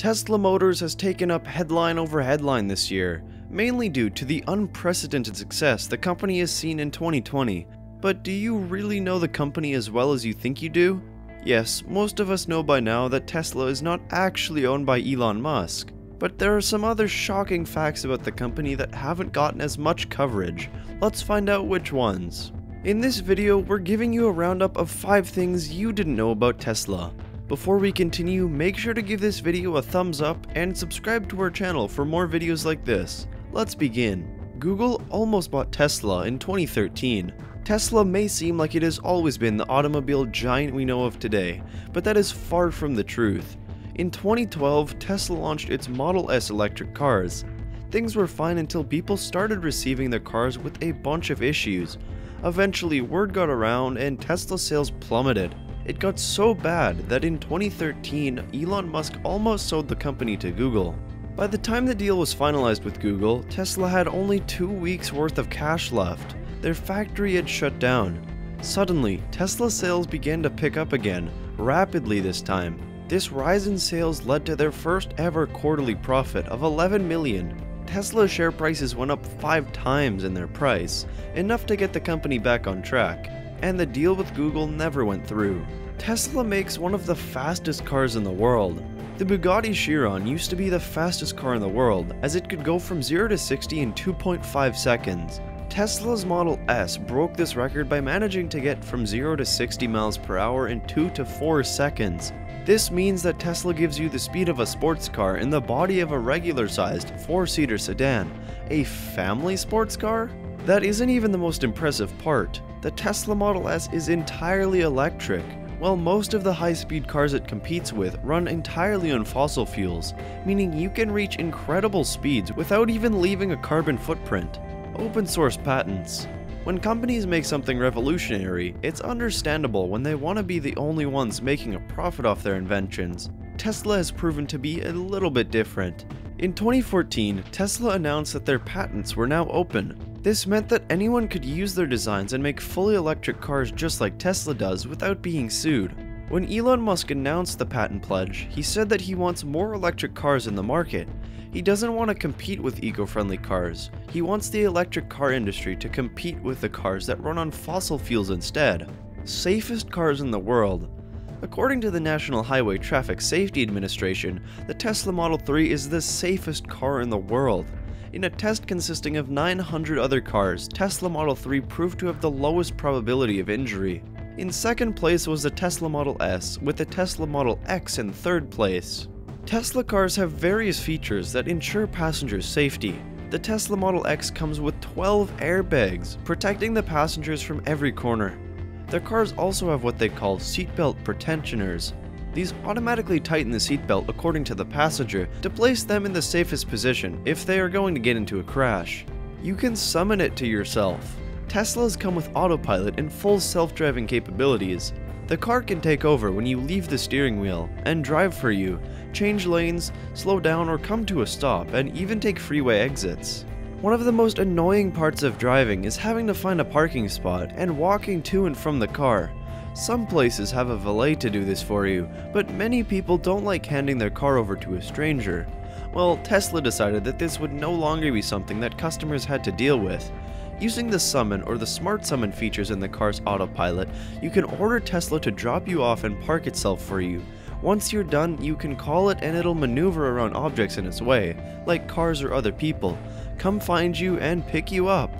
Tesla Motors has taken up headline over headline this year, mainly due to the unprecedented success the company has seen in 2020. But do you really know the company as well as you think you do? Yes, most of us know by now that Tesla is not actually owned by Elon Musk, but there are some other shocking facts about the company that haven't gotten as much coverage. Let's find out which ones. In this video, we're giving you a roundup of 5 things you didn't know about Tesla. Before we continue, make sure to give this video a thumbs up and subscribe to our channel for more videos like this. Let's begin. Google almost bought Tesla in 2013. Tesla may seem like it has always been the automobile giant we know of today, but that is far from the truth. In 2012, Tesla launched its Model S electric cars. Things were fine until people started receiving their cars with a bunch of issues, Eventually, word got around and Tesla sales plummeted. It got so bad that in 2013, Elon Musk almost sold the company to Google. By the time the deal was finalized with Google, Tesla had only two weeks worth of cash left. Their factory had shut down. Suddenly, Tesla sales began to pick up again, rapidly this time. This rise in sales led to their first ever quarterly profit of 11 million, Tesla share prices went up five times in their price, enough to get the company back on track, and the deal with Google never went through. Tesla makes one of the fastest cars in the world. The Bugatti Chiron used to be the fastest car in the world, as it could go from 0 to 60 in 2.5 seconds. Tesla's Model S broke this record by managing to get from 0 to 60 miles per hour in 2 to 4 seconds, this means that Tesla gives you the speed of a sports car in the body of a regular sized 4-seater sedan. A family sports car? That isn't even the most impressive part. The Tesla Model S is entirely electric, while most of the high-speed cars it competes with run entirely on fossil fuels, meaning you can reach incredible speeds without even leaving a carbon footprint. Open source patents. When companies make something revolutionary, it's understandable when they want to be the only ones making a profit off their inventions. Tesla has proven to be a little bit different. In 2014, Tesla announced that their patents were now open. This meant that anyone could use their designs and make fully electric cars just like Tesla does without being sued. When Elon Musk announced the patent pledge, he said that he wants more electric cars in the market, he doesn't want to compete with eco-friendly cars. He wants the electric car industry to compete with the cars that run on fossil fuels instead. Safest cars in the world. According to the National Highway Traffic Safety Administration, the Tesla Model 3 is the safest car in the world. In a test consisting of 900 other cars, Tesla Model 3 proved to have the lowest probability of injury. In second place was the Tesla Model S, with the Tesla Model X in third place. Tesla cars have various features that ensure passengers' safety. The Tesla Model X comes with 12 airbags, protecting the passengers from every corner. Their cars also have what they call seatbelt pretensioners. These automatically tighten the seatbelt according to the passenger to place them in the safest position if they are going to get into a crash. You can summon it to yourself. Teslas come with autopilot and full self-driving capabilities, the car can take over when you leave the steering wheel and drive for you, change lanes, slow down or come to a stop, and even take freeway exits. One of the most annoying parts of driving is having to find a parking spot and walking to and from the car. Some places have a valet to do this for you, but many people don't like handing their car over to a stranger. Well, Tesla decided that this would no longer be something that customers had to deal with, Using the Summon or the Smart Summon features in the car's autopilot, you can order Tesla to drop you off and park itself for you. Once you're done, you can call it and it'll maneuver around objects in its way, like cars or other people, come find you and pick you up.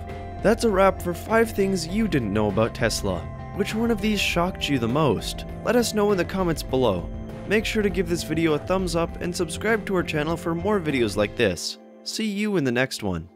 That's a wrap for 5 things you didn't know about Tesla. Which one of these shocked you the most? Let us know in the comments below. Make sure to give this video a thumbs up and subscribe to our channel for more videos like this. See you in the next one.